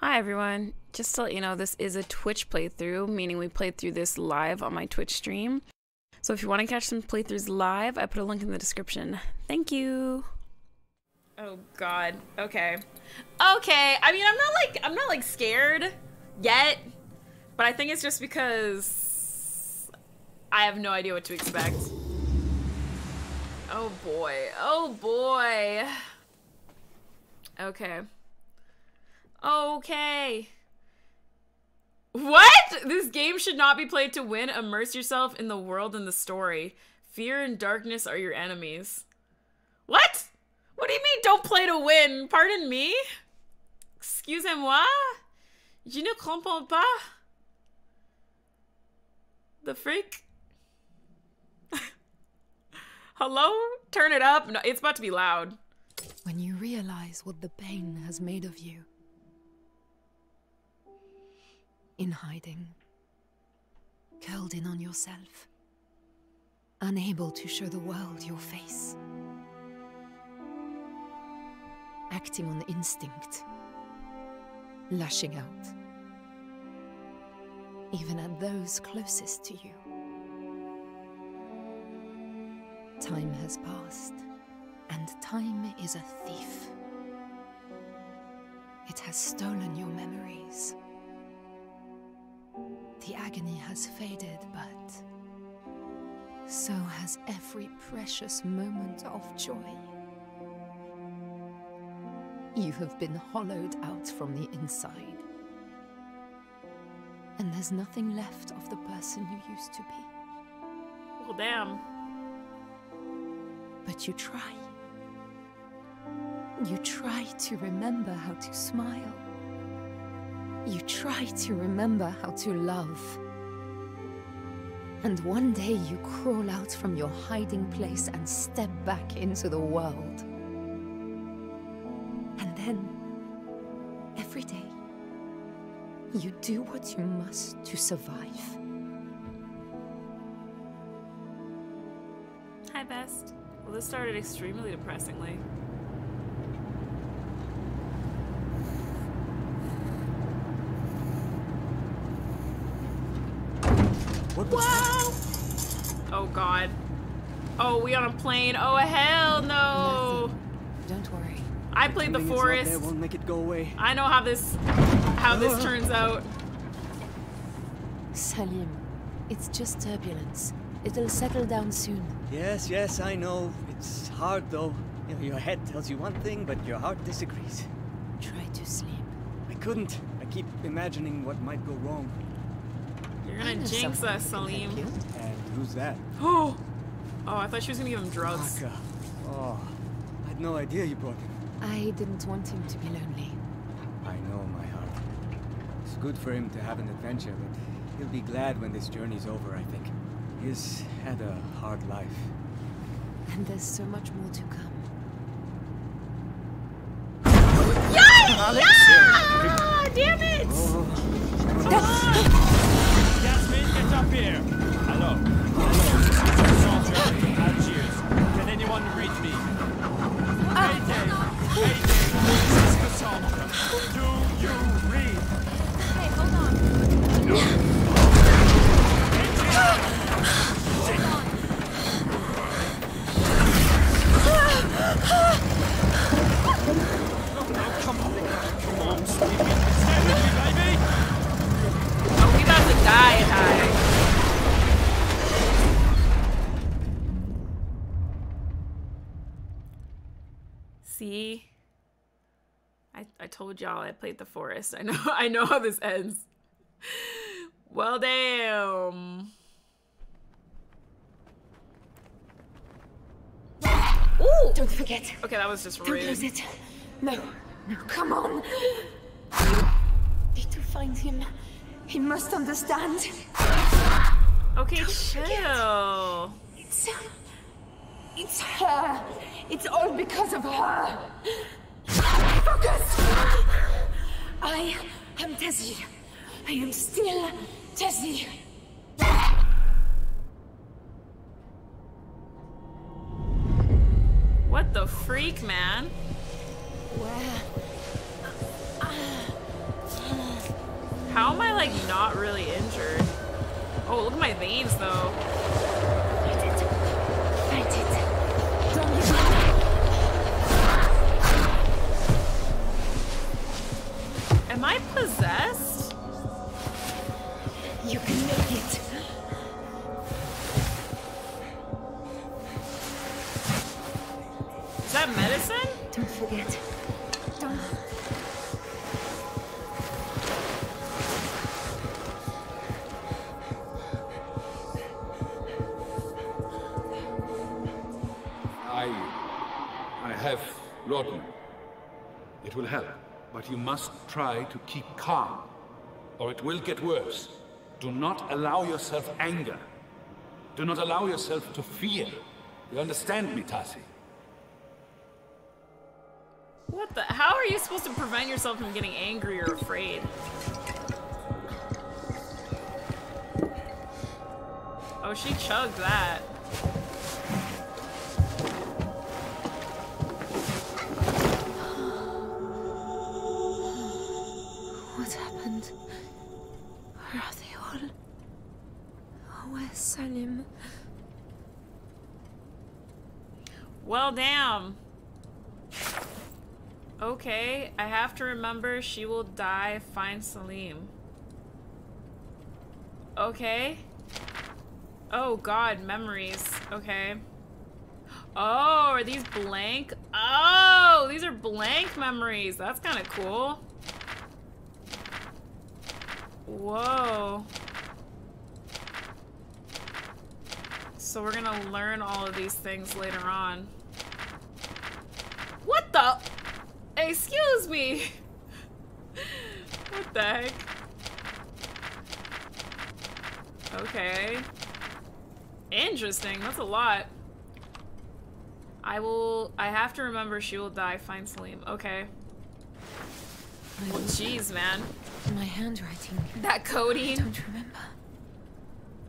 Hi everyone. Just to let you know, this is a Twitch playthrough, meaning we played through this live on my Twitch stream. So if you want to catch some playthroughs live, I put a link in the description. Thank you. Oh god. Okay. Okay. I mean, I'm not like I'm not like scared yet, but I think it's just because I have no idea what to expect. Oh boy. Oh boy. Okay. Okay. What? This game should not be played to win. Immerse yourself in the world and the story. Fear and darkness are your enemies. What? What do you mean don't play to win? Pardon me? Excusez-moi? Je ne comprends pas. The freak? Hello? Turn it up? No, it's about to be loud. When you realize what the pain has made of you. In hiding. Curled in on yourself. Unable to show the world your face. Acting on instinct. Lashing out. Even at those closest to you. Time has passed, and time is a thief. It has stolen your memories. The agony has faded, but so has every precious moment of joy. You have been hollowed out from the inside. And there's nothing left of the person you used to be. Well, damn. But you try. You try to remember how to smile. You try to remember how to love. And one day you crawl out from your hiding place and step back into the world. And then, every day, you do what you must to survive. Hi, Best. Well, this started extremely depressingly. What was Wow! Oh god. Oh, we on a plane. Oh hell no! Don't worry. I played the Something is out forest. There won't make it go away. I know how this how this turns out. Salim, it's just turbulence. It'll settle down soon. Yes, yes, I know. It's hard though. You know, your head tells you one thing, but your heart disagrees. Try to sleep. I couldn't. I keep imagining what might go wrong. You're gonna jinx us, who can help Salim. You. And who's that? Oh, oh, I thought she was gonna give him drugs. Maka. Oh, I had no idea you brought him. I didn't want him to be lonely. I know, my heart. It's good for him to have an adventure, but he'll be glad when this journey's over, I think. He's had a hard life. And there's so much more to come. Ah, damn it! Yasmin, get up here! Hello. Come on, come on, sweetie. I, I told y'all I played the forest. I know I know how this ends. Well damn. Ooh! Don't forget. Okay, that was just Don't rude. lose it. No, no, come on. Need to find him. He must understand. Okay, chill. It's, uh, it's her. It's all because of her. Focus. I am Tessie. I am still Tessie. What the freak, man? Where? like not really injured. Oh, look at my veins though. I. I have laudanum. It will help, but you must try to keep calm, or it will get worse. Do not allow yourself anger. Do not allow yourself to fear. You understand me, Tasi? What the? How are you supposed to prevent yourself from getting angry or afraid? Oh, she chugged that. What happened? Where are they all? Oh, Where's Salim? Well, damn. Okay, I have to remember she will die. Find Salim. Okay. Oh god, memories. Okay. Oh, are these blank? Oh, these are blank memories. That's kind of cool. Whoa. So we're gonna learn all of these things later on. What the? Excuse me. what the heck? Okay. Interesting. That's a lot. I will. I have to remember she will die. Find Salim. Okay. Well, jeez, man. My handwriting. That codeine. Don't remember.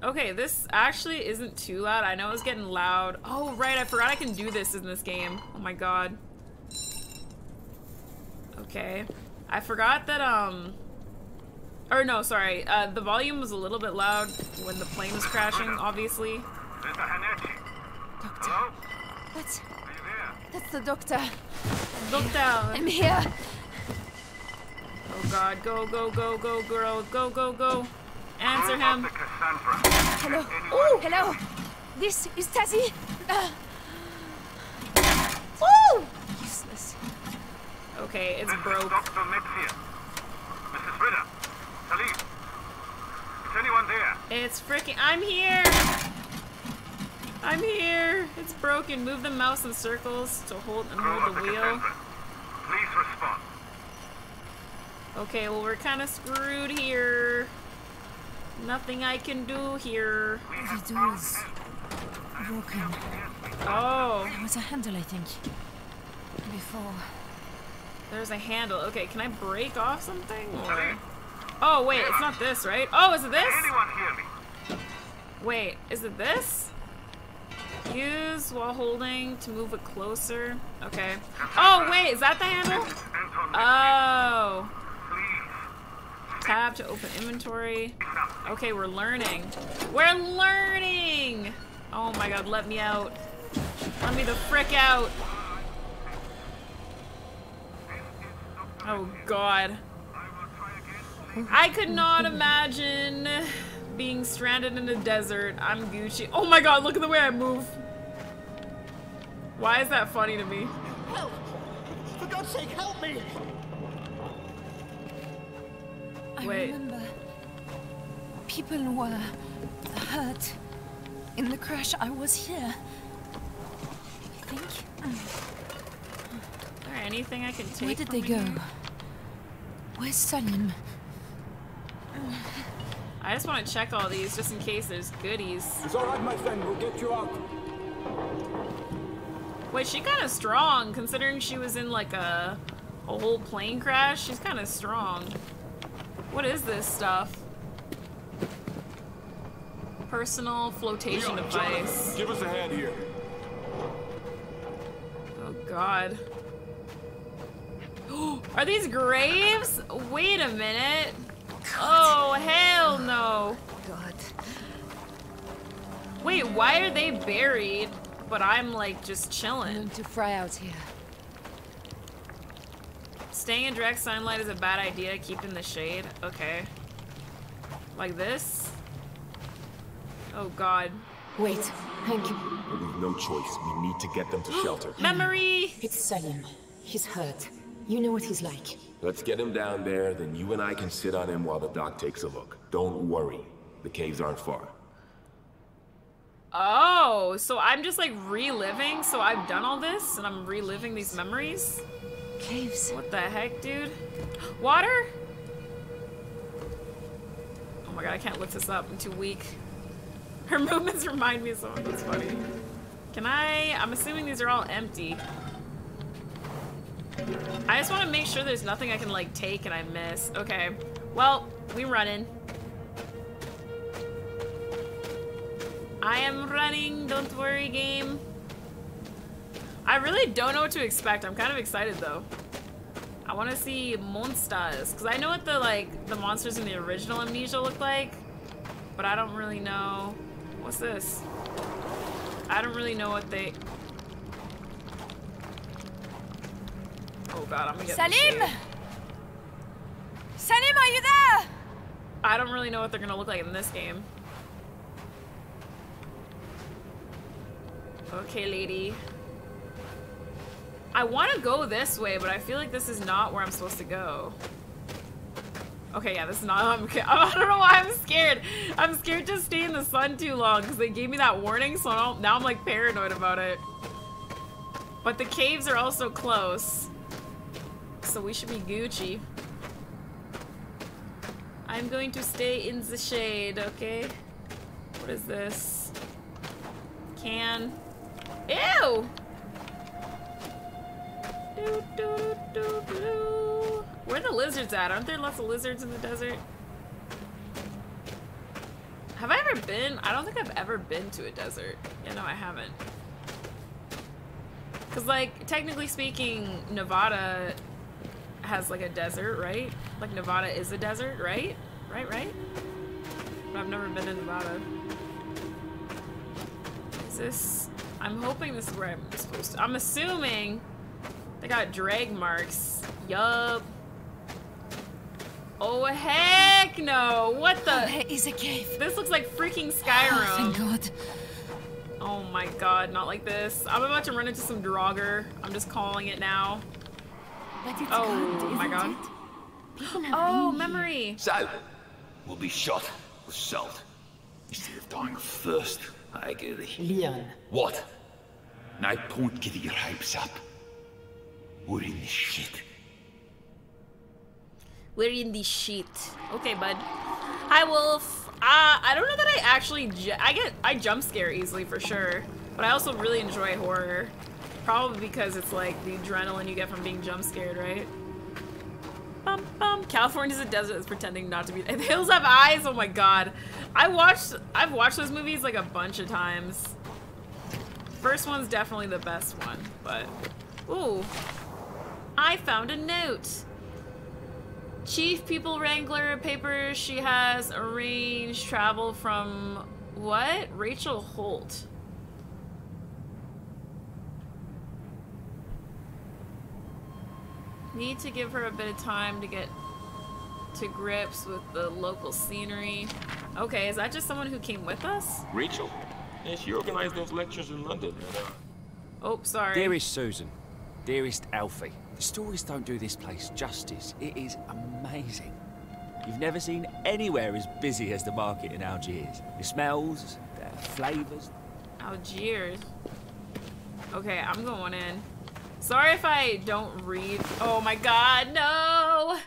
Okay, this actually isn't too loud. I know it's getting loud. Oh, right. I forgot I can do this in this game. Oh my god. Okay. I forgot that, um... Or no, sorry. Uh, the volume was a little bit loud when the plane was crashing, obviously. Mr. Hanachi, Doctor. hello? That's. Are you there? That's the doctor. Look down. I'm here. Oh god. Go, go, go, go, girl. Go, go, go. Answer Who him. the Cassandra? Hello. Anyone? Hello. This is Tasi. Uh. Woo! Useless. Okay, it's This is broke. Dr. Metzia. Mrs. Ritter. Salim. Is anyone there? It's freaking. I'm here! I'm here! It's broken. Move the mouse in circles to hold and Crew hold the the wheel. Please respond. Okay, well, we're kind of screwed here. Nothing I can do here. We The door is broken. Oh, There was a handle, I think. Before. There's a handle. Okay, can I break off something? Or... Oh, wait, it's not this, right? Oh, is it this? Can anyone hear me? Wait, is it this? Use while holding to move it closer. Okay. Oh, wait, is that the handle? Oh. Tab to open inventory. Okay, we're learning. We're learning! Oh my god, let me out. Let me the frick out. Oh god. I will try again. I could not imagine being stranded in a desert. I'm Gucci. Oh my god, look at the way I move. Why is that funny to me? Help! For God's sake, help me! I Wait. remember. People were hurt. In the crash, I was here. I think. Is there anything I can take Where did from they go? here? Where's Salim? I just want to check all these just in case there's goodies. It's all right, my friend. We'll get you out. Wait, she kind of strong considering she was in like a a whole plane crash. She's kind of strong. What is this stuff? Personal flotation Leon, device. Jonathan, give us a hand here. Oh god. Are these graves? Wait a minute. Oh, hell no. God. Wait, why are they buried, but I'm like just chilling? Time to fry out here. Staying in direct sunlight is a bad idea. Keep in the shade. Okay. Like this? Oh god. Wait, Hank. We've no choice. We need to get them to shelter. Memory! It's Salim. He's hurt. You know what he's like. Let's get him down there, then you and I can sit on him while the doc takes a look. Don't worry. The caves aren't far. Oh, so I'm just like reliving. So I've done all this and I'm reliving these memories? Caves. What the heck, dude? Water? Oh my god, I can't lift this up. I'm too weak. Her movements remind me of someone. That's funny. Can I? I'm assuming these are all empty. I just want to make sure there's nothing I can like take and I miss. Okay. Well, we running. I am running. Don't worry, game. I really don't know what to expect. I'm kind of excited though. I want to see monsters because I know what the like the monsters in the original Amnesia look like, but I don't really know. What's this? I don't really know what they. God, I'm gonna get. Salim! Salim, are you there? I don't really know what they're gonna look like in this game. Okay, lady. I want to go this way, but I feel like this is not where I'm supposed to go. Okay, yeah, this is not. I'm, I don't know why I'm scared. I'm scared to stay in the sun too long because they gave me that warning, so now I'm like paranoid about it. But the caves are also close, so we should be Gucci. I'm going to stay in the shade, okay? What is this? Can. Ew! Do, do, do. Where are the lizards at? Aren't there lots of lizards in the desert? Have I ever been? I don't think I've ever been to a desert. Yeah, no, I haven't. Because, like, technically speaking, Nevada has, like, a desert, right? Like, Nevada is a desert, right? Right, right? But I've never been to Nevada. Is this... I'm hoping this is where I'm supposed to... I'm assuming they got drag marks. Yup. Oh, heck no. What the... Oh, there is a cave. This looks like freaking Oh, thank God. Oh my god, not like this. I'm about to run into some Draugr. I'm just calling it now. But it's Oh good, my god. it? People have Oh, been here. memory. Sal will be shot with salt instead of dying of thirst. I agree. Leon. What? Now don't get your hopes up. We're in this shit. We're in the shit. Okay, bud. Hi, Wolf. Uh, I don't know that I actually... Ju I get... I jump scare easily, for sure. But I also really enjoy horror. Probably because it's like the adrenaline you get from being jump scared, right? Bum, bum. California's a desert that's pretending not to be... The hills have eyes? Oh my god. I watched... I've watched those movies like a bunch of times. First one's definitely the best one, but... Ooh. I found a note. Chief People Wrangler paper she has arranged travel from what? Rachel Holt. Need to give her a bit of time to get to grips with the local scenery. Okay, is that just someone who came with us? Rachel? Yeah, she organized those lectures in London. Uh, Oh, sorry. Dearest Susan, dearest Alfie, the stories don't do this place justice. It is amazing. You've never seen anywhere as busy as the market in Algiers. The smells, the flavours. Algiers. Okay, I'm going in. Sorry if I don't read. Oh my god, no!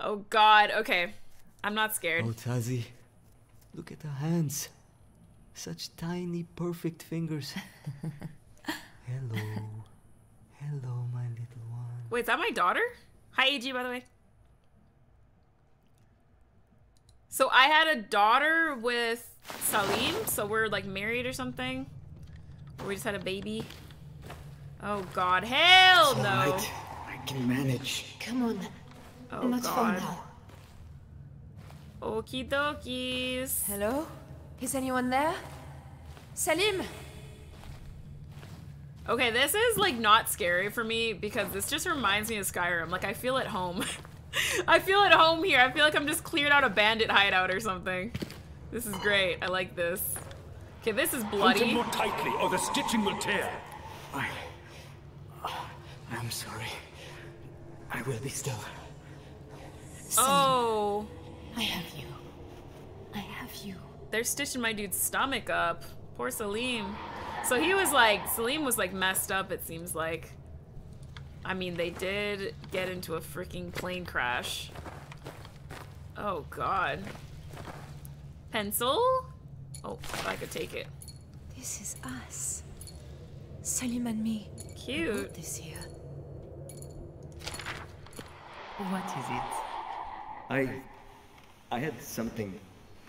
Oh god, okay. I'm not scared. Oh, Tasi, look at the hands. Such tiny, perfect fingers. Hello. Hello, my little one. Wait, is that my daughter? Hi, AG, by the way. So I had a daughter with Salim, so we're like married or something. Or we just had a baby. Oh god, hell no! Alright, I can manage. Come on. Oh Not far god. now. Okie dokies. Hello? Is anyone there? Salim! Okay, this is like not scary for me because this just reminds me of Skyrim. Like I feel at home. I feel at home here. I feel like I'm just cleared out a bandit hideout or something. This is great. I like this. Okay, this is bloody. Hold him bloody. more tightly, or the stitching will tear. I. I'm sorry. I will be still. Oh, I have you. I have you. they're stitching my dude's stomach up. Poor Salim. So he was like, Salim was like messed up, it seems like. I mean, they did get into a freaking plane crash. Oh, God. Pencil? Oh, I I could take it. This is us. Salim and me. Cute. Wrote this here. What is it? I. I had something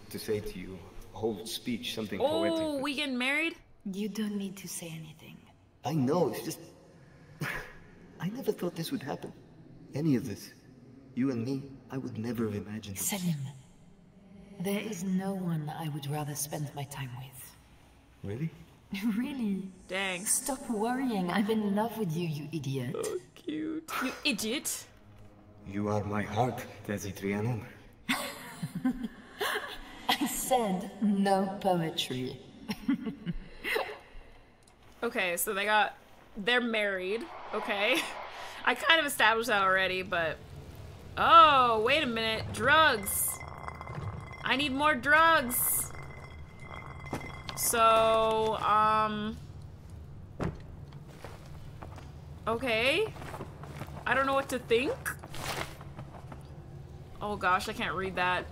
to say to you. A whole speech, something poetic. Oh, we getting married? You don't need to say anything. I know, it's just. I never thought this would happen. Any of this. You and me, I would never have imagined. Salim, there is no one I would rather spend my time with. Really? really? Dang. Stop worrying. I'm in love with you, you idiot. Oh, cute. You idiot. You are my heart, Tasi Trianon. I said no poetry. Okay, so they got. They're married. Okay. I kind of established that already, but. Oh, wait a minute. Drugs. I need more drugs. So, um. Okay. I don't know what to think. Oh gosh, I can't read that.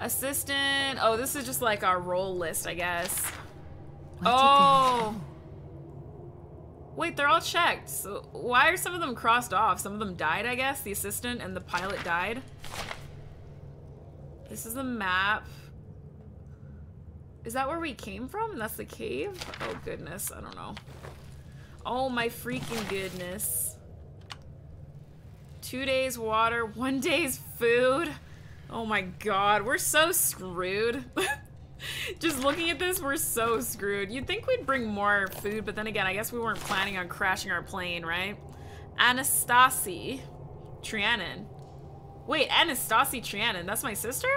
Assistant. Oh, this is just like our role list, I guess. Oh. Wait, they're all checked. So why are some of them crossed off? Some of them died, I guess. The assistant and the pilot died. This is the map. Is that where we came from? That's the cave? Oh goodness, I don't know. Oh my freaking goodness. Two days water, one day's food. Oh my god, we're so screwed. Just looking at this, we're so screwed. You'd think we'd bring more food, but then again, I guess we weren't planning on crashing our plane, right? Anastasie Trianon. Wait, Anastasie Trianon, that's my sister?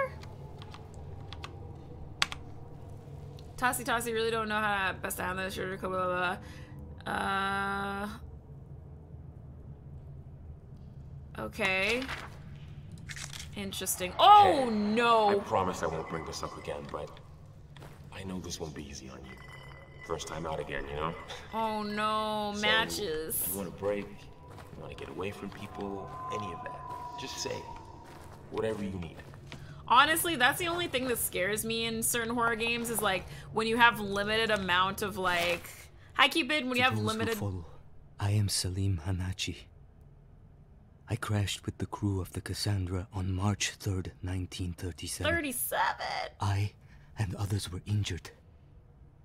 Tasi Tasi really don't know how to best handle this, blah, blah, blah. Uh... Okay. Interesting. Oh, Hey, no! I promise I won't bring this up again, but I know this won't be easy on you. First time out again, you know? Oh no, So, matches. You want a break, you want to get away from people, any of that, just say whatever you need. Honestly, that's the only thing that scares me in certain horror games is like when you have limited amount of like Hi Cupid, when you have those who limited follow, I am Salim Hanachi. I crashed with the crew of the Cassandra on March 3rd, 1937. 37. I and others were injured.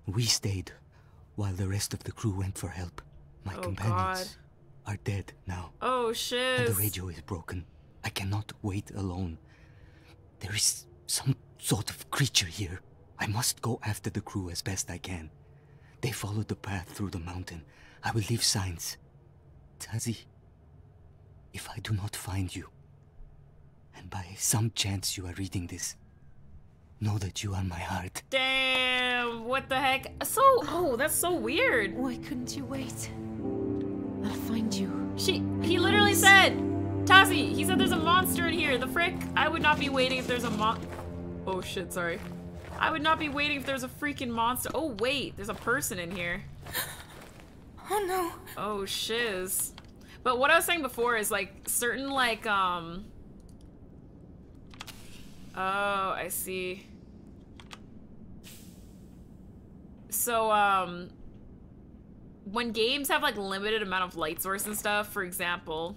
We stayed while the rest of the crew went for help. My Oh, companions are dead now. Oh shit. And the radio is broken. I cannot wait alone. There is some sort of creature here. I must go after the crew as best I can. They followed the path through the mountain. I will leave signs. Tasi, if I do not find you, and by some chance you are reading this, know that you are my heart. Damn, what the heck? So oh, that's so weird. Why couldn't you wait? I'll find you. She he literally said Tasi, he said there's a monster in here. The frick? I would not be waiting if there's a mon Oh shit, sorry. I would not be waiting if there's a freaking monster. Oh wait, there's a person in here. Oh no. Oh shiz. But what I was saying before is like certain like um Oh, I see. So um when games have like limited amount of light source and stuff, for example,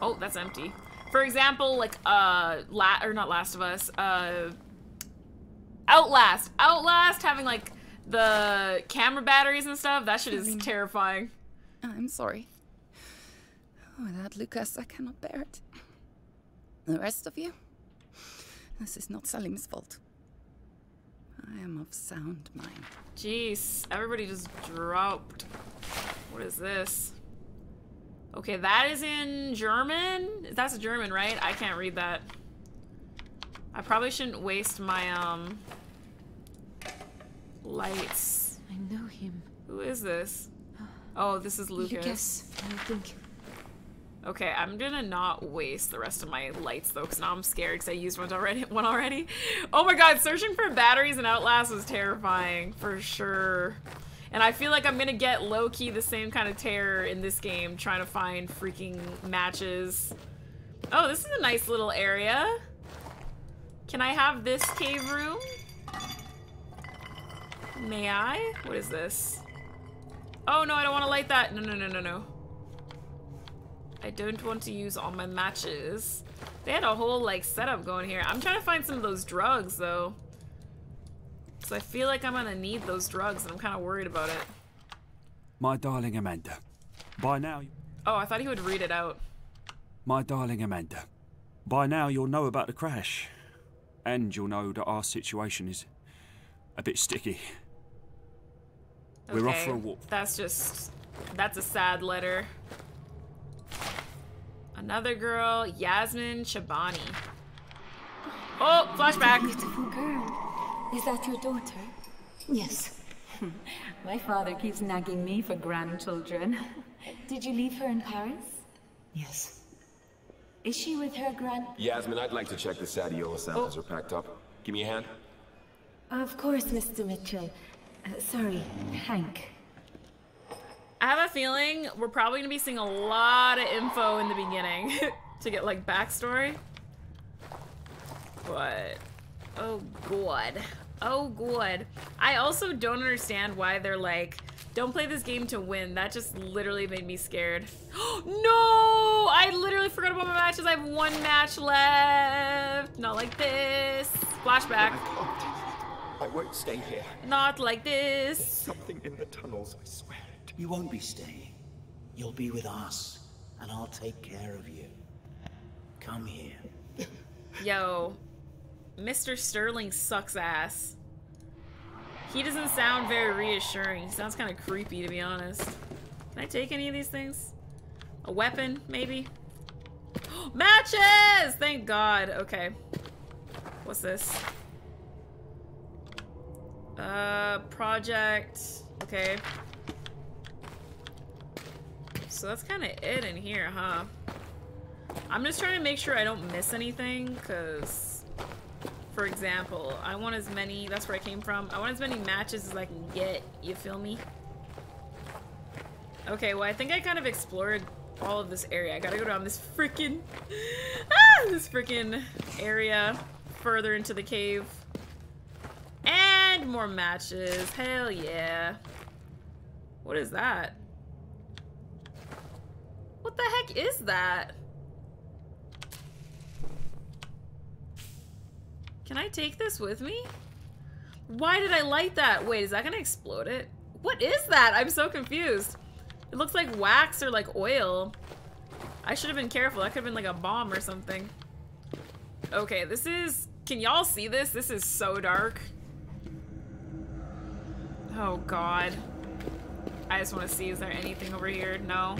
oh, that's empty. For example, like uh la or not Last of Us, uh Outlast. Outlast having like the camera batteries and stuff, that shit is terrifying. I'm sorry. Without Lucas, I cannot bear it. The rest of you? This is not Salim's fault. I am of sound mind. Jeez, everybody just dropped. What is this? Okay, that is in German? That's German, right? I can't read that. I probably shouldn't waste my, um... Lights. I know him. Who is this? Oh, this is Lucas. You guess, I think. Okay, I'm gonna not waste the rest of my lights though, because now I'm scared because I used one already. One already. Oh my god, searching for batteries in Outlast was terrifying for sure. And I feel like I'm gonna get low-key the same kind of terror in this game, trying to find freaking matches. Oh, this is a nice little area. Can I have this cave room? May I? What is this? Oh no, I don't want to light that. No, no, no, no, no. I don't want to use all my matches. They had a whole like setup going here. I'm trying to find some of those drugs though. So I feel like I'm gonna need those drugs and I'm kind of worried about it. My darling Amanda, by now, Oh, I thought he would read it out. my darling Amanda, by now you'll know about the crash. And you'll know that our situation is a bit sticky. We're off for a walk. That's just, that's a sad letter. Another girl, Yasmin Shabani. Oh, flashback. Beautiful girl. Is that your daughter? Yes. My father keeps nagging me for grandchildren. Did you leave her in Paris? Yes. Is she with her grand... Yasmin, I'd like to check the Sadiola samples are packed up. Give me a hand. Of course, Mr. Mitchell. Uh, sorry, Hank. I have a feeling we're probably gonna be seeing a lot of info in the beginning to get like backstory. But oh god. Oh god. I also don't understand why they're like, don't play this game to win. That just literally made me scared. no! I literally forgot about my matches. I have one match left. Not like this. Flashback. I won't stay here. Not like this. Something in the tunnels, I swear. You won't be staying. You'll be with us, and I'll take care of you. Come here. Yo, Mr. Sterling sucks ass. He doesn't sound very reassuring. He sounds kind of creepy, to be honest. Can I take any of these things? A weapon, maybe? Matches! Thank God. Okay. What's this? Uh, project. Okay. So that's kind of it in here, huh? I'm just trying to make sure I don't miss anything, because, for example, I want as many, that's where I came from, I want as many matches as I can get, you feel me? Okay, well, I think I kind of explored all of this area. I gotta go down this freaking, ah, this freaking area further into the cave. And more matches, hell yeah. What is that? What the heck is that? Can I take this with me? Why did I light that? Wait, is that gonna explode it? What is that? I'm so confused. It looks like wax or like oil. I should have been careful. That could have been like a bomb or something. Okay, this is... Can y'all see this? This is so dark. Oh, God. I just want to see, is there anything over here? No.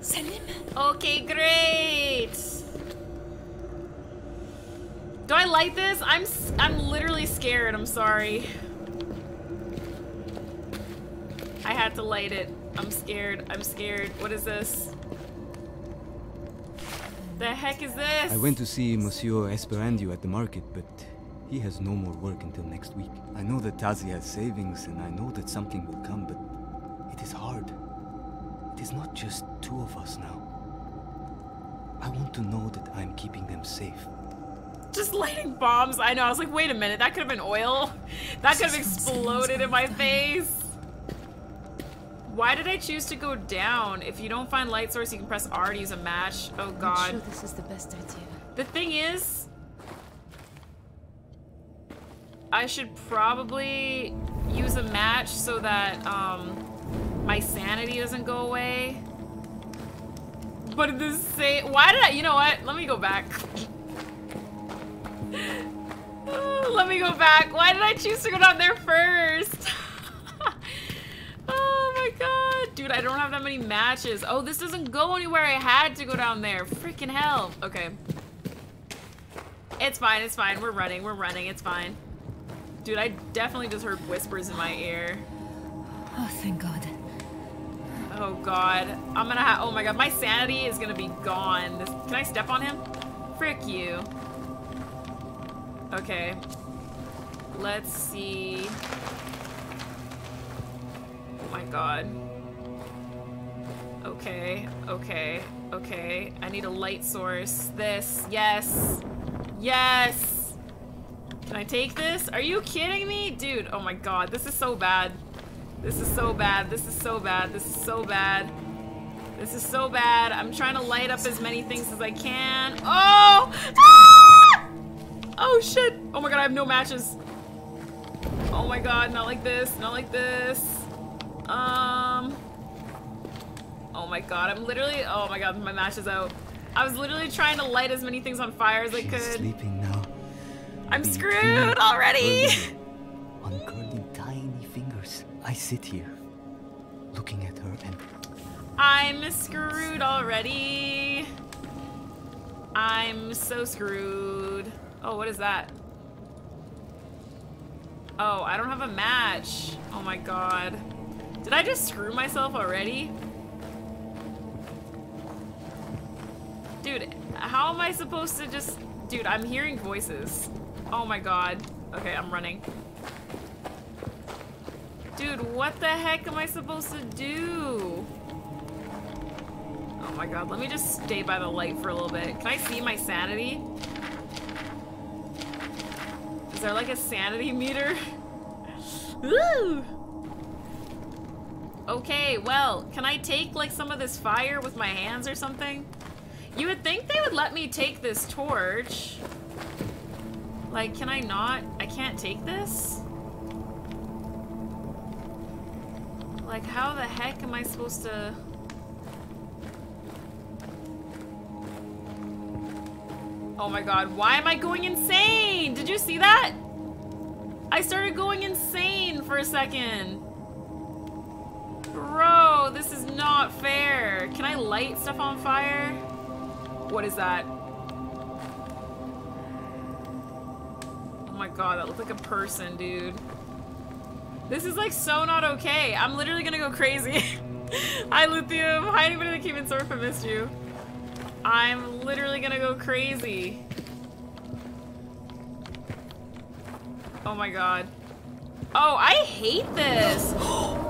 Salim. Okay, great. Do I light this? I'm s- I'm literally scared. I'm sorry. I had to light it. I'm scared. I'm scared. What is this? The heck is this? I went to see Monsieur Esperandio at the market, but he has no more work until next week. I know that Tasi has savings, and I know that something will come, but it is hard. It is not just two of us now. I want to know that I'm keeping them safe. Just lighting bombs. I know. I was like, wait a minute. That could have been oil. That could have exploded in my face. Why did I choose to go down? If you don't find light source, you can press R to use a match. Oh I'm god. sure this is the best idea. The thing is, I should probably use a match so that um, my sanity doesn't go away. But the same, why did I? You know what? Let me go back. Let me go back. Why did I choose to go down there first? oh my god. Dude, I don't have that many matches. Oh, this doesn't go anywhere. I had to go down there. Freaking hell. Okay. It's fine, it's fine. We're running, we're running. It's fine. Dude, I definitely just heard whispers in my ear. Oh, thank God. Oh god. I'm gonna have- oh my god, my sanity is gonna be gone. This, can I step on him? Frick you. Okay. Let's see. Oh my god. Okay, okay, okay. I need a light source. This, yes. Yes! Can I take this? Are you kidding me? Dude, oh my god, this is so bad. This is so bad. This is so bad. This is so bad. This is so bad. I'm trying to light up as many things as I can. Oh! Ah! Oh shit! Oh my god, I have no matches. Oh my god, not like this, not like this. Um. Oh my god, I'm literally. Oh my god, my match is out. I was literally trying to light as many things on fire as I could. sleeping now. I'm screwed already. I sit here, looking at her and I'm screwed already. I'm so screwed. Oh, what is that? Oh, I don't have a match. Oh my god. Did I just screw myself already? Dude, how am I supposed to just... Dude, I'm hearing voices. Oh my god. Okay, I'm running. Dude, what the heck am I supposed to do? Oh my god, let me just stay by the light for a little bit. Can I see my sanity? Is there like a sanity meter? Ooh! Okay, well, can I take like some of this fire with my hands or something? You would think they would let me take this torch. Like, can I not? I can't take this? Like, how the heck am I supposed to... Oh my god, why am I going insane? Did you see that? I started going insane for a second. Bro, this is not fair. Can I light stuff on fire? What is that? Oh my god, that looked like a person, dude. This is like so not okay. I'm literally gonna go crazy. Hi, Lithium. Hi, anybody that came in. If I missed you. I'm literally gonna go crazy. Oh my god. Oh, I hate this.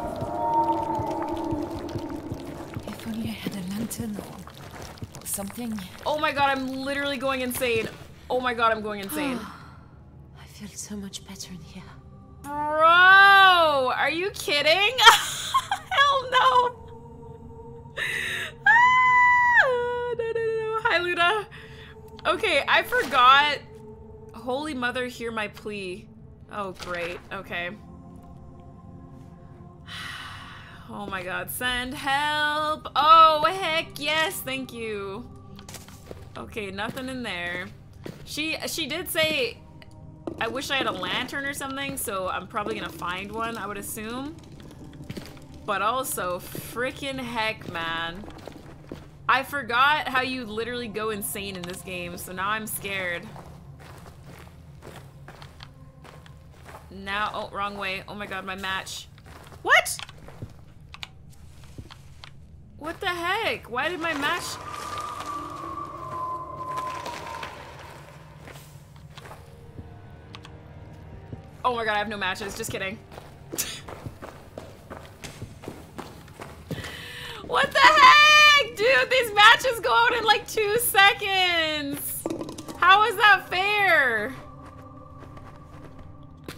If only I had a lantern or something. Oh my god, I'm literally going insane. Oh my god, I'm going insane. I feel so much better in here. Bro, are you kidding? Hell no. Ah, no, no, no. Hi, Luna. Okay, I forgot. Holy Mother, hear my plea. Oh, great. Okay. Oh my god, send help! Oh, heck yes, thank you. Okay, nothing in there. She she did say I wish I had a lantern or something, so I'm probably gonna find one, I would assume. But also, freaking heck, man. I forgot how you literally go insane in this game, so now I'm scared. Now, oh, wrong way. Oh my god, my match. What? What the heck? Why did my match... Oh my god, I have no matches. Just kidding. what the heck? Dude, these matches go out in like two seconds. How is that fair?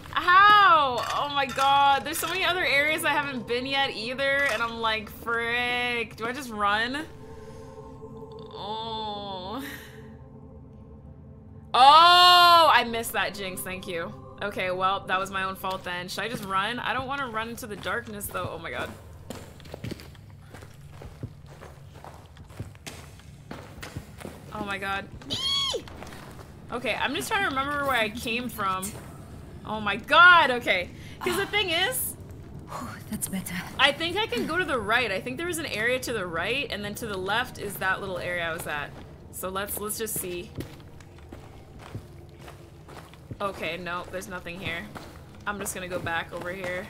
How? Oh my god. There's so many other areas I haven't been yet either. And I'm like, frick. Do I just run? Oh. Oh, I missed that jinx. Thank you. Okay, well, that was my own fault then. Should I just run? I don't want to run into the darkness though. Oh my god. Oh my god. Eee! Okay, I'm just trying to remember where I came from. Oh my god, okay. Because the thing is, That's better. I think I can go to the right. I think there was an area to the right, and then to the left is that little area I was at. So let's let's just see. Okay, no, there's nothing here. I'm just gonna go back over here.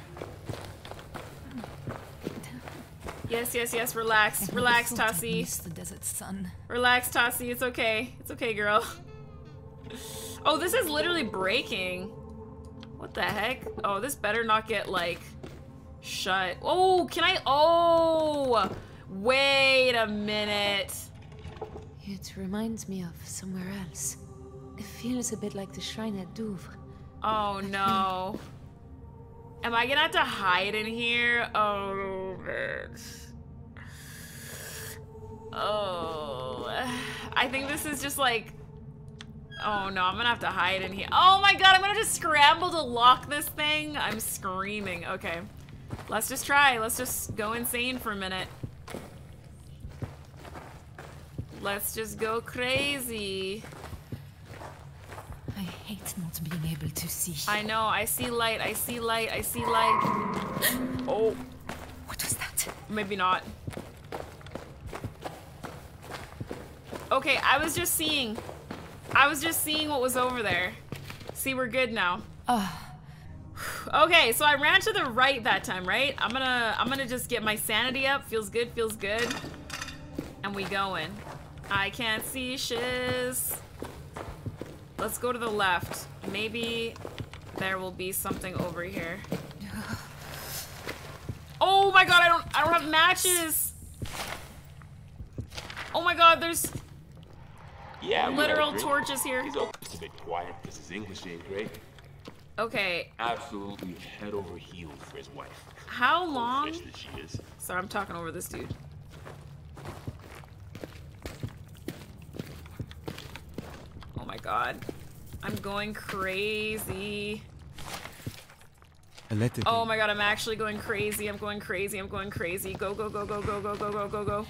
Yes, yes, yes. Relax, relax, Tasi. the desert sun. Relax, Tasi. It's okay. It's okay, girl. Oh, this is literally breaking. What the heck? Oh, this better not get, like, shut. Oh, can I? Oh! Wait a minute. It reminds me of somewhere else. It feels a bit like the shrine at Douvres. Oh, no. Am I gonna have to hide in here? Oh. Oh. I think this is just like Oh no, I'm gonna have to hide in here. Oh my god, I'm gonna just scramble to lock this thing. I'm screaming. Okay. Let's just try. Let's just go insane for a minute. Let's just go crazy. I hate not being able to see. I know, I see light, I see light, I see light. Oh. What was that? Maybe not. Okay, I was just seeing. I was just seeing what was over there. See, we're good now. Ah. Okay, so I ran to the right that time, right? I'm gonna I'm gonna just get my sanity up. Feels good, feels good. And we going. I can't see shiz. Let's go to the left. Maybe there will be something over here. Oh my god, I don't I don't have matches. Oh my god, there's Yeah, literal torches here. He's always a bit quiet because his English ain't great. Okay, Absolutely head over heels for his wife. how long? Fish that she is. Sorry, I'm talking over this dude. My god. I'm going crazy. Oh my god, I'm actually going crazy. I'm going crazy. I'm going crazy. Go, go, go, go, go, go, go, go, go, go.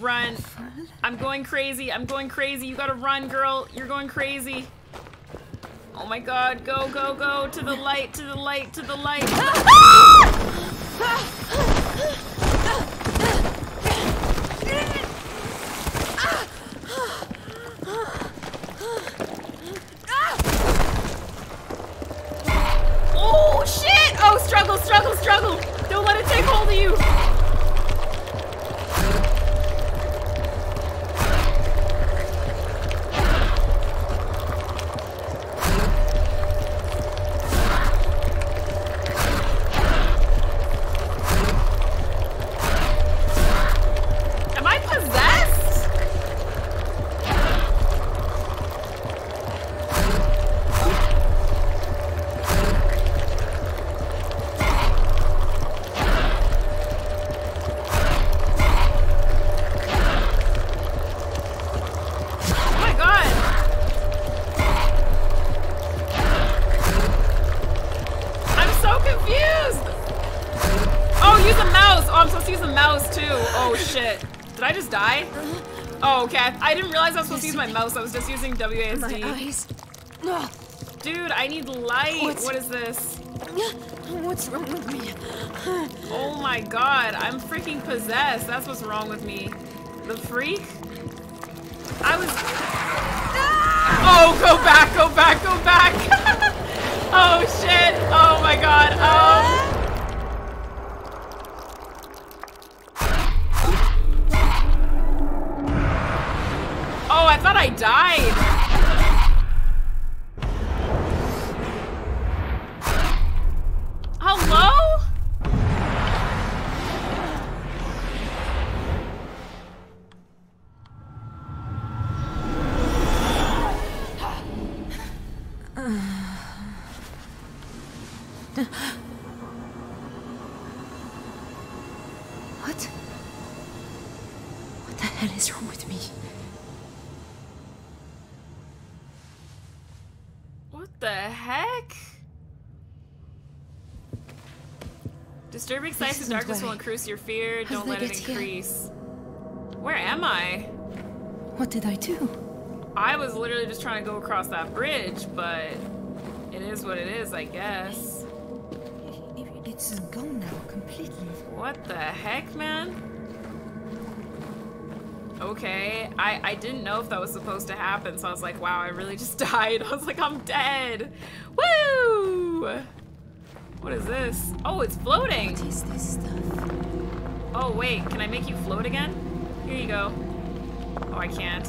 Run. I'm going crazy. I'm going crazy. You gotta run, girl. You're going crazy. Oh my god. Go, go, go. To the light, to the light, to the light. realize I was to use my mouse. I was just using WASD. My eyes. Dude, I need light. What's- What is this? What's wrong with me? Oh my god, I'm freaking possessed. That's what's wrong with me. The freak? I was. Ah! Oh, go back, go back, go back! oh shit! Oh my god! Oh. I died. Darkness will way. increase your fear. How Don't let it get here? increase. Where am I? What did I do? I was literally just trying to go across that bridge, but it It is what it is, I guess. It's gone now, completely. What the heck, man? Okay, I, I didn't know if that was supposed to happen, so I was like, wow, I really just died. I was like, I'm dead. Woo! What is this? Oh, it's floating. What is this stuff? Oh, wait, can I make you float again? Here you go. Oh, I can't.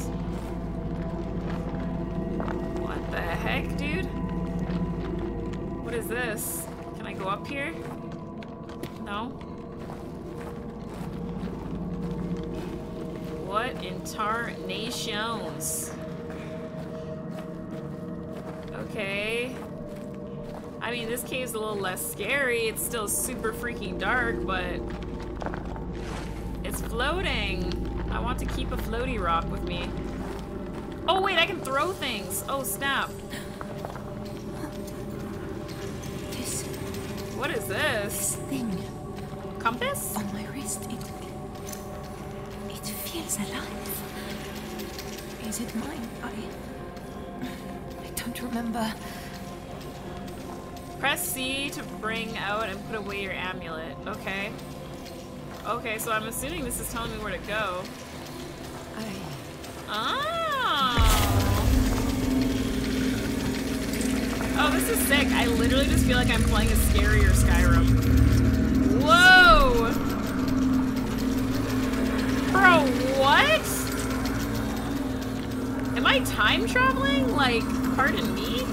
What the heck, dude? What is this? Can I go up here? No? What in tarnations? I mean, this cave's a little less scary. It's still super freaking dark, but it's floating. I want to keep a floaty rock with me. Oh, wait, I can throw things. Oh, snap. This. What is this? thing. Compass? On my wrist, it. It feels alive. Is it mine? I. I don't remember. Press C to bring out and put away your amulet. Okay. Okay, so I'm assuming this is telling me where to go. Oh. Oh, this is sick. I literally just feel like I'm playing a scarier Skyrim. Whoa! Bro, what? Am I time traveling? Like, pardon me?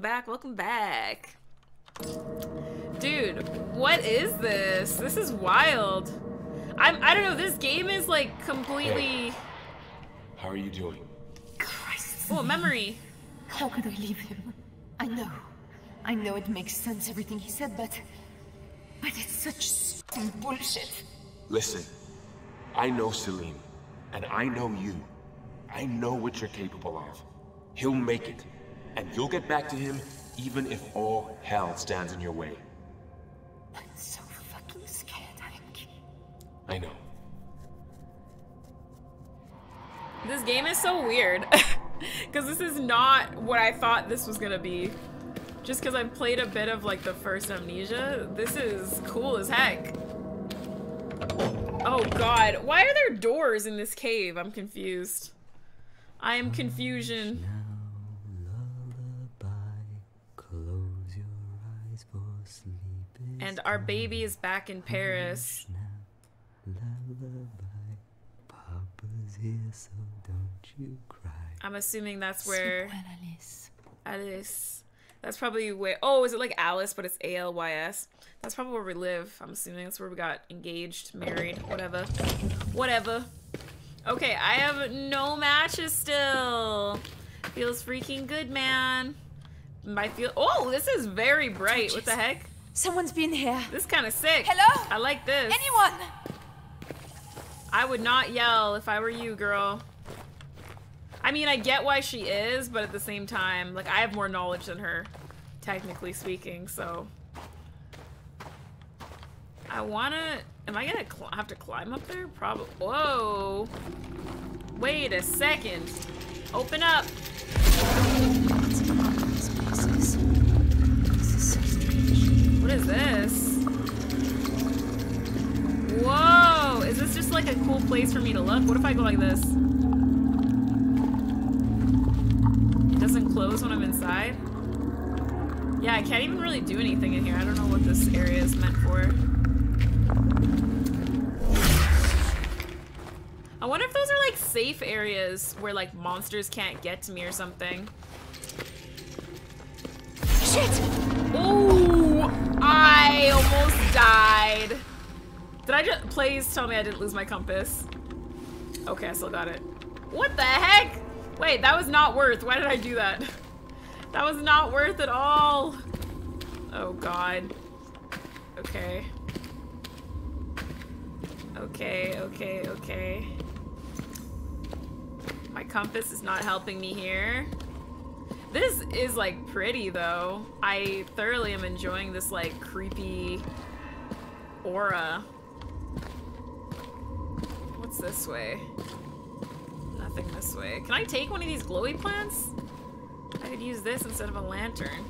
Welcome back, welcome back. Dude, what is this? This is wild. I'm, I don't know, this game is like completely. How are you doing? Oh, memory. How could I leave him? I know. I know it makes sense, everything he said, but. But it's such stupid bullshit. Listen, I know Salim, and I know you. I know what you're capable of. He'll make it, and you'll get back to him even if all hell stands in your way. I'm so fucking scared, Hank. I know. This game is so weird. Because this is not what I thought this was gonna be. Just because I've played a bit of like the first Amnesia, this is cool as heck. Oh god, why are there doors in this cave? I'm confused. I am confusion. Close your eyes for sleep. And our baby is back in Paris. Here, so don't you cry. I'm assuming that's where Alice. Alice. That's probably where. Oh, is it like Alice, but it's A L Y S? That's probably where we live. I'm assuming that's where we got engaged, married, whatever. Whatever. Okay, I have no matches still. Feels freaking good, man. My feel. Oh, this is very bright. What the heck? Someone's been here. This kind of sick. Hello? I like this. Anyone? I would not yell if I were you, girl. I mean, I get why she is, but at the same time, like, I have more knowledge than her, technically speaking, so. I wanna. Am I gonna have to climb up there? Probably. Whoa. Wait a second. Open up. What is this? Whoa! Is this just like a cool place for me to look? What if I go like this? It doesn't close when I'm inside? Yeah, I can't even really do anything in here. I don't know what this area is meant for. I wonder if those are like safe areas where like monsters can't get to me or something. Shit! Ooh! I almost died. Did I just- please tell me I didn't lose my compass. Okay, I still got it. What the heck? Wait, that was not worth. Why did I do that? That was not worth at all. Oh god. Okay. Okay, okay, okay. My compass is not helping me here. This is like pretty though. I thoroughly am enjoying this like creepy aura. What's this way? Nothing this way. Can I take one of these glowy plants? I could use this instead of a lantern.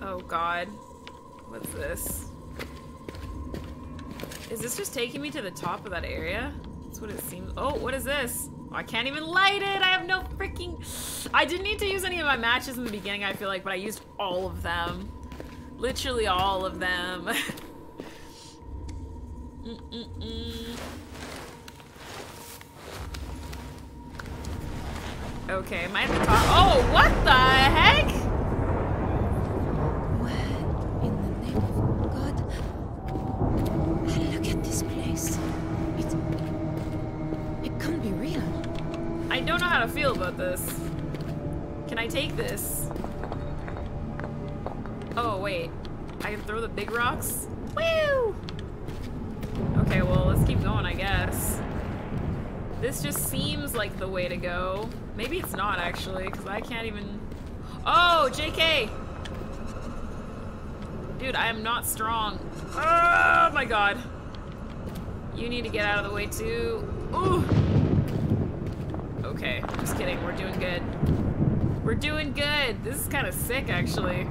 Oh god. What's this? Is this just taking me to the top of that area? That's what it seems- Oh, what is this? Oh, I can't even light it! I have no freaking- I didn't need to use any of my matches in the beginning, I feel like, but I used all of them. Literally all of them. Mm -mm -mm. Okay, am I at the top? Oh, what the heck? Look at this place. It. It can't be real. I don't know how to feel about this. Can I take this? Oh, wait. I can throw the big rocks? Woo! Okay, well, let's keep going, I guess. This just seems like the way to go. Maybe it's not, actually, because I can't even... Oh, JK! Dude, I am not strong. Oh my god. You need to get out of the way, too. Ooh! Okay, just kidding. We're doing good. We're doing good. This is kind of sick, actually.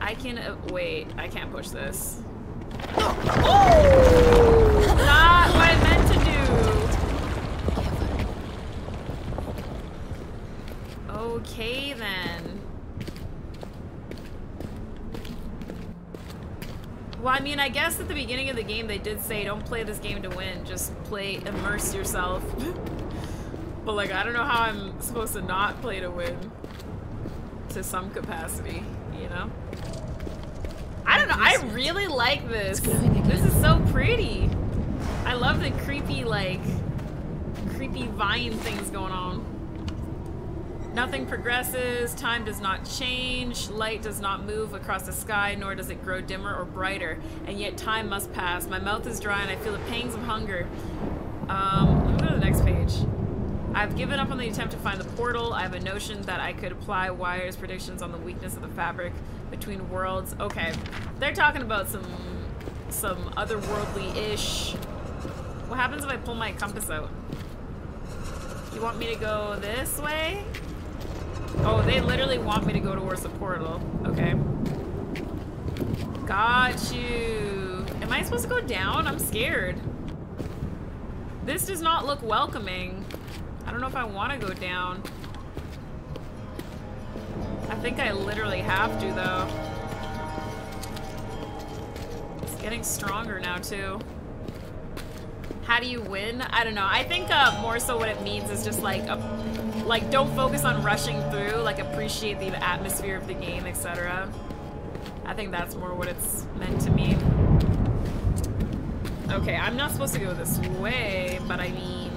I can... Uh, wait, I can't push this. Oh! Not what I meant to do. Okay, then. Well, I mean, I guess at the beginning of the game they did say don't play this game to win, just play, immerse yourself. but like, I don't know how I'm supposed to not play to win. To some capacity, you know? I don't know, I really like this. This is so pretty. I love the creepy, like, creepy vine things going on. Nothing progresses, time does not change, light does not move across the sky, nor does it grow dimmer or brighter, and yet time must pass. My mouth is dry and I feel the pangs of hunger. Um, let me go to the next page. I've given up on the attempt to find the portal. I have a notion that I could apply Wire's predictions on the weakness of the fabric between worlds. Okay, they're talking about some some otherworldly-ish. What happens if I pull my compass out? You want me to go this way? Oh, they literally want me to go towards the portal. Okay. Got you. Am I supposed to go down? I'm scared. This does not look welcoming. I don't know if I want to go down. I think I literally have to, though. It's getting stronger now, too. How do you win? I don't know. I think uh, more so what it means is just like, a, like don't focus on rushing through, like appreciate the atmosphere of the game, etc. I think that's more what it's meant to mean. Okay, I'm not supposed to go this way, but I mean...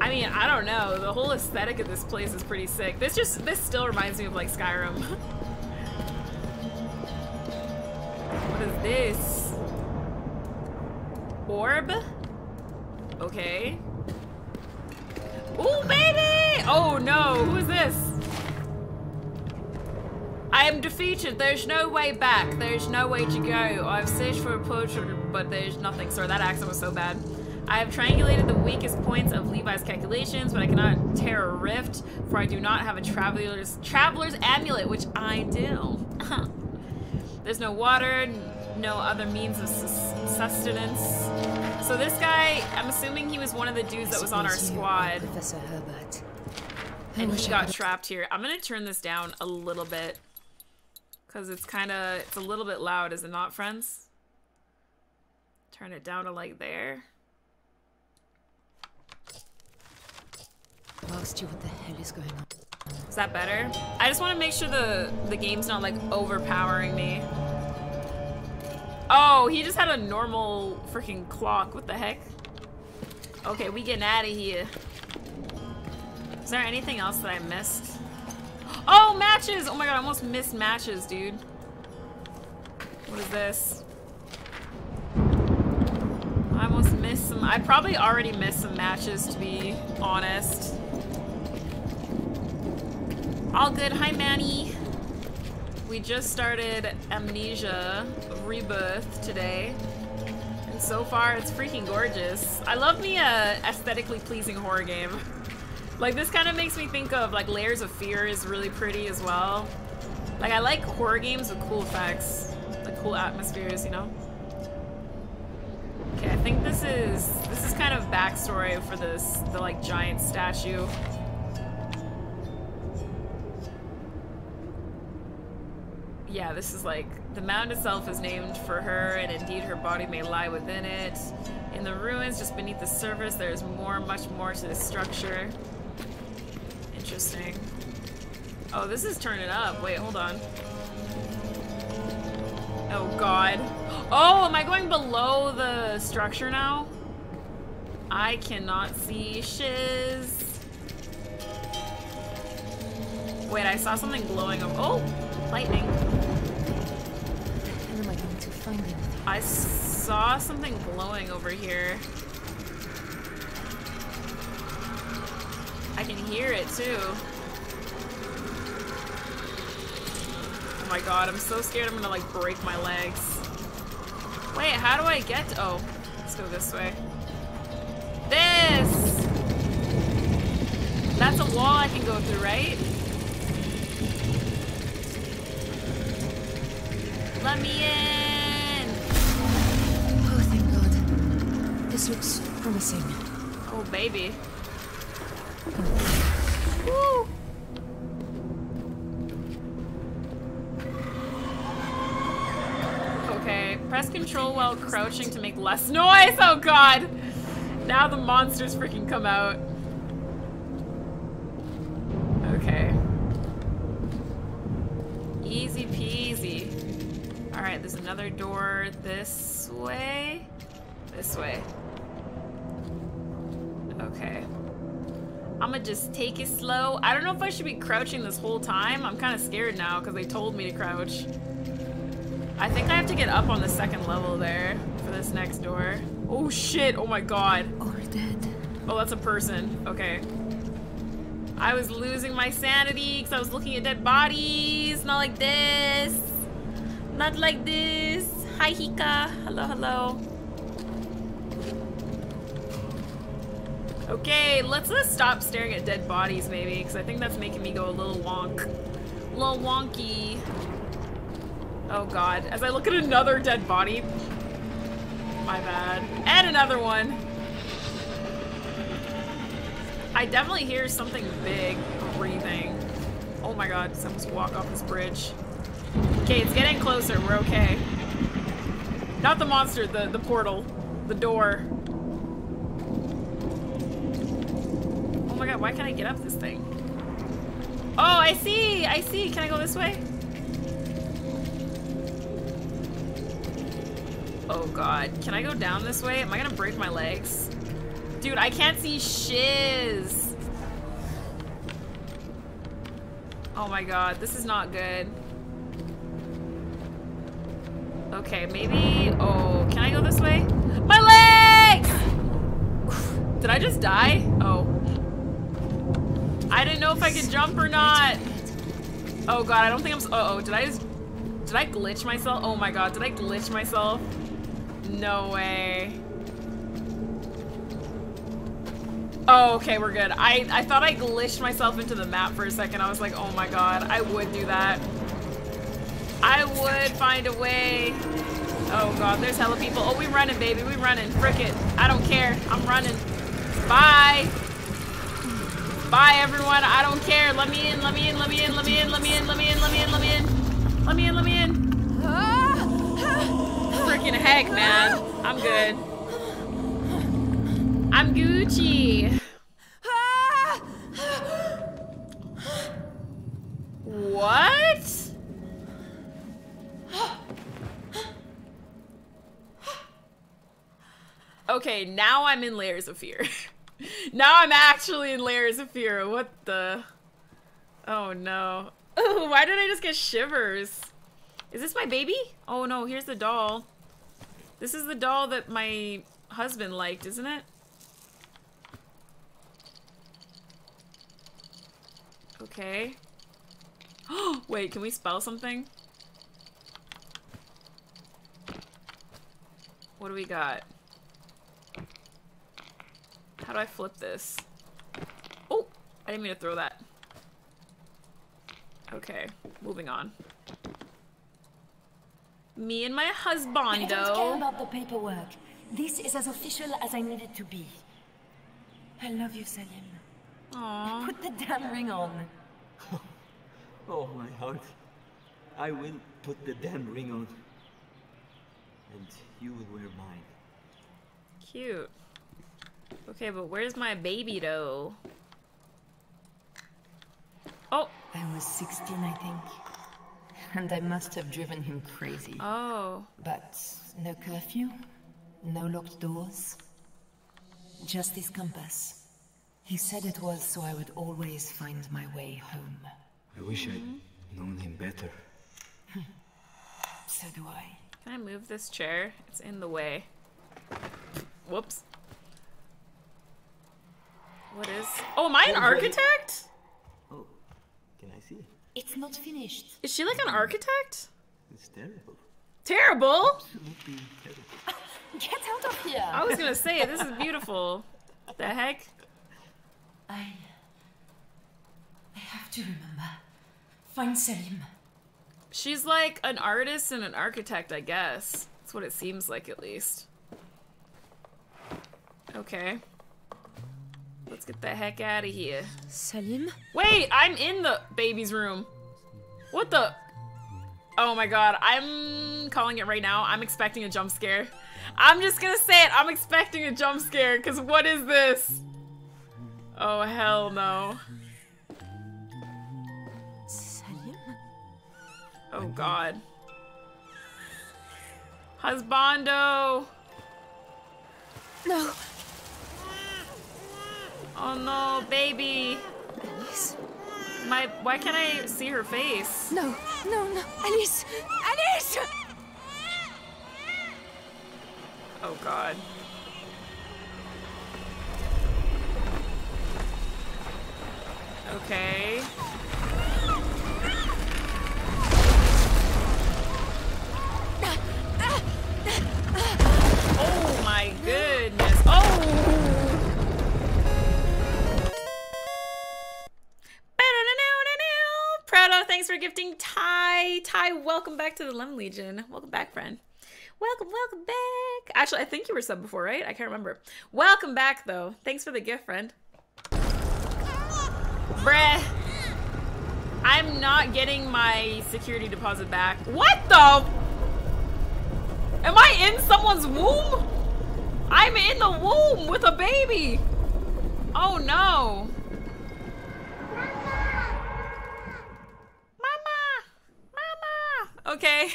I mean, I don't know. The whole aesthetic of this place is pretty sick. This just, this still reminds me of like Skyrim. what is this? Orb? Okay. Ooh, baby! Oh no, who is this? I am defeated. There's no way back. There's no way to go. I've searched for a portrait, but there's nothing. Sorry, that accent was so bad. I have triangulated the weakest points of Levi's calculations, but I cannot tear a rift, for I do not have a traveler's traveler's amulet, which I do. There's no water, no other means of sustenance. So this guy, I'm assuming he was one of the dudes that was on our squad. Uh, Professor Herbert. And he got trapped here. I'm gonna turn this down a little bit. Cause it's kinda, it's a little bit loud, is it not, friends? Turn it down to like there. asked you what the hell is going on. Is that better? I just want to make sure the, the game's not like overpowering me. Oh, he just had a normal freaking clock. What the heck? Okay, we getting out of here. Is there anything else that I missed? Oh, matches! Oh my god, I almost missed matches, dude. What is this? I almost missed some. I probably already missed some matches, to be honest. All good. Hi, Manny. We just started Amnesia Rebirth today. And so far, it's freaking gorgeous. I love me a aesthetically pleasing horror game. Like, this kind of makes me think of, like, Layers of Fear is really pretty as well. Like, I like horror games with cool effects. Like, cool atmospheres, you know? Okay, I think this is, this is kind of backstory for this, the, like, giant statue. Yeah, this is like the mound itself is named for her, and indeed her body may lie within it. In the ruins, just beneath the surface, there's more, much more to this structure. Interesting. Oh, this is turning up. Wait, hold on. Oh god. Oh, am I going below the structure now? I cannot see shiz. Wait, I saw something glowing. Oh, lightning. I saw something glowing over here. I can hear it too. Oh my god, I'm so scared I'm gonna like break my legs. Wait, how do I get to- oh, let's go this way. This! That's a wall I can go through, right? Let me in! This looks promising. Oh, baby. Woo! Okay, press control while crouching to make less noise. Oh god! Now the monsters freaking come out. Okay. Easy peasy. Alright, there's another door this way. This way. Okay. I'ma just take it slow. I don't know if I should be crouching this whole time. I'm kind of scared now because they told me to crouch. I think I have to get up on the second level there for this next door. Oh shit, oh my god. Oh, All dead. Oh, that's a person. Okay. I was losing my sanity because I was looking at dead bodies. Not like this. Not like this. Hi, Hika. Hello, hello. Okay, let's stop staring at dead bodies, maybe, because I think that's making me go a little wonk. A little wonky. Oh god, as I look at another dead body. My bad. And another one. I definitely hear something big breathing. Oh my god, someone's walk off this bridge. Okay, it's getting closer, we're okay. Not the monster, the, the portal. The door. Oh my why can't I get up this thing? Oh, I see! I see! Can I go this way? Oh god. Can I go down this way? Am I gonna break my legs? Dude, I can't see shiz! Oh my god, this is not good. Okay, maybe... Oh, can I go this way? My legs! Did I just die? Oh. I didn't know if I could jump or not. Oh god, I don't think I'm... Uh oh did I just... Did I glitch myself? Oh my god, did I glitch myself? No way. Oh, okay, we're good. I, I thought I glitched myself into the map for a second. I was like, oh my god, I would do that. I would find a way. Oh god, there's hella people. Oh, we running, baby. We running. Frick it. I don't care. I'm running. Bye. Bye, everyone. I don't care. Let me in. Let me in. Let me in. Let me in. Let me in. Let me in. Let me in. Let me in. Let me in. Let me in. Freaking heck, man. I'm good. I'm Gucci. What? Okay, now I'm in layers of fear. now I'm actually in layers of fear. What the? Oh no. Why did I just get shivers? Is this my baby? Oh no, here's the doll. This is the doll that my husband liked, isn't it? Okay. Wait, can we spell something? What do we got? How do I flip this? Oh! I didn't mean to throw that. Okay, moving on. Me and my husband. I don't care about the paperwork. This is as official as I need it to be. I love you, Salim. Aww. Put the damn ring on. Oh, my heart. I will put the damn ring on. And you will wear mine. Cute. Okay, but where's my baby though? Oh! I was 16, I think. And I must have driven him crazy. Oh. But no curfew, no locked doors. Just this compass. He said it was so I would always find my way home. I wish I'd known him better. So do I. Can I move this chair? It's in the way. Whoops. What is... Oh, am I an Don't architect? Oh, can I see? It's not finished. Is she like an architect? It's terrible. Terrible? Absolutely terrible. Get out of here! I was gonna say, this is beautiful. The heck? I. I have to remember. Find Salim. She's like an artist and an architect, I guess. That's what it seems like, at least. Okay. Let's get the heck out of here. Salim? Wait, I'm in the baby's room. What the? Oh my god, I'm calling it right now. I'm expecting a jump scare. I'm just gonna say it. I'm expecting a jump scare, because what is this? Oh, hell no. Salim? Oh god. Husbando! No! Oh no, baby! Alice. My, why can't I see her face? No, no, no. Alice! Alice! Oh god. Gifting Ty. Ty, welcome back to the Lemon Legion. Welcome back, friend. Welcome, welcome back. Actually, I think you were sub before, right? I can't remember. Welcome back, though. Thanks for the gift, friend. Bruh. I'm not getting my security deposit back. What the? Am I in someone's womb? I'm in the womb with a baby. Oh no. Okay.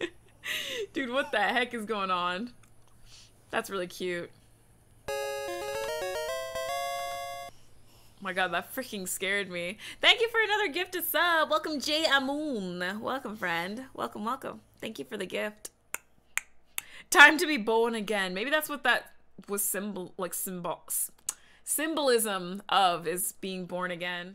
Dude, what the heck is going on? That's really cute. Oh my god, that freaking scared me. Thank you for another gift gifted sub. Welcome, Jay Amoon. Welcome, friend. Welcome, welcome. Thank you for the gift. Time to be born again. Maybe that's what that was symbol like symbol symbolism of is being born again.